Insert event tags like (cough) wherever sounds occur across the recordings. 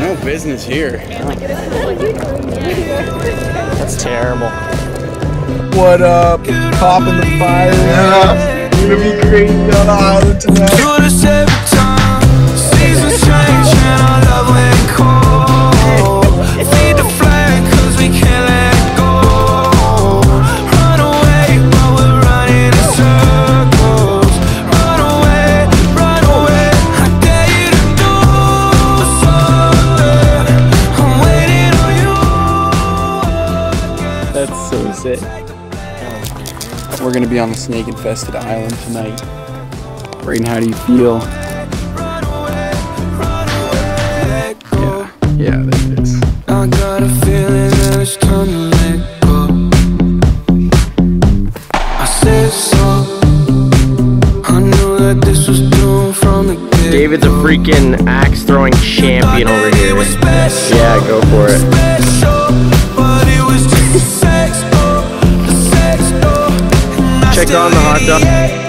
No business here. That's terrible. What up? Popping the fire. Yeah. Gonna be crazy on the island tonight. That's so sick. We're gonna be on the snake infested island tonight. Brayden, how do you feel? Run away, run away. Yeah, yeah, that is. I got a feeling that it's time to let go. I said so. I knew that this was doomed from the. David's a freaking axe throwing champion over here. Yeah, go for it. Check on the hot dog.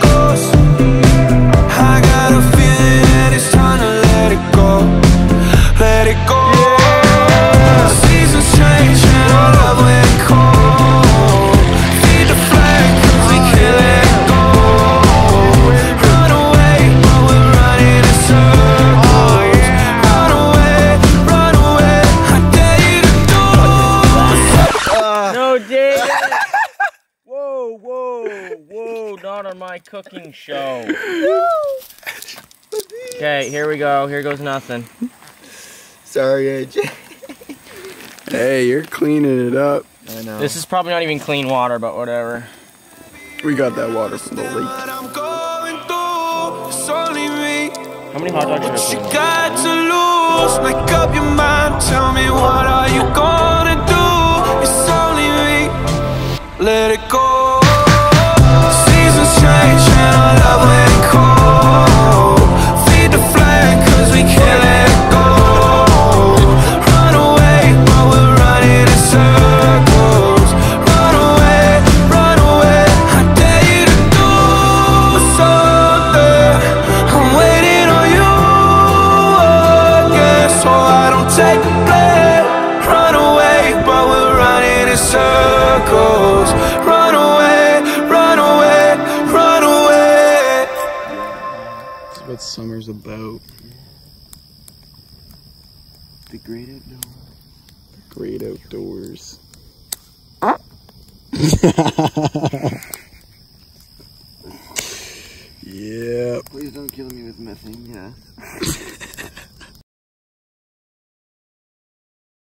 My cooking show. (laughs) Okay, here we go. Here goes nothing. Sorry, AJ. Hey, you're cleaning it up. I know. This is probably not even clean water, but whatever. We got that water from the lake. I'm going through. It's only me. How many hot dogs You should I got to lose, make up your mind. Tell me what are you gonna do? It's only me. Let it go. Take the blame. Run away while we're running in circles. Run away, run away, run away. That's what summer's about. The great outdoors. The Great outdoors. (laughs) yeah. Please don't kill me with methane gas.